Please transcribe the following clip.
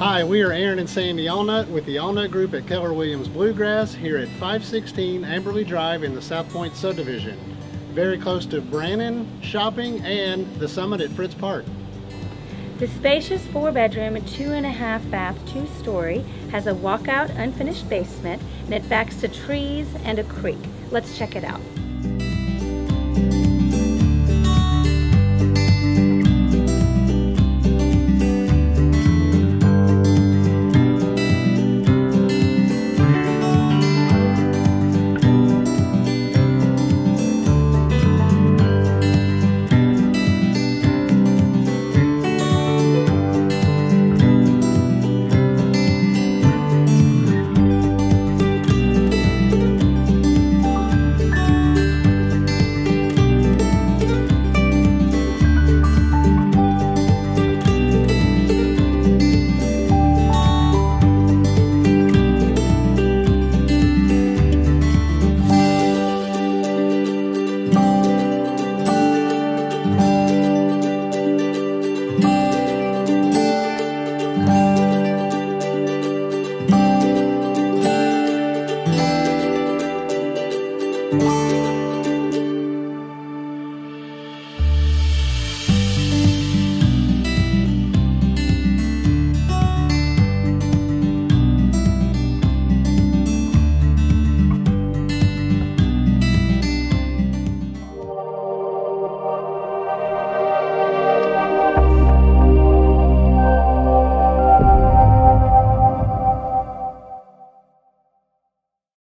Hi, we are Aaron and Sandy Allnutt with the Allnutt Group at Keller Williams Bluegrass here at 516 Amberley Drive in the South Point subdivision. Very close to Brannon, shopping, and the summit at Fritz Farm. The spacious four bedroom, two and a half bath, two story has a walkout unfinished basement and it backs to trees and a creek. Let's check it out. Música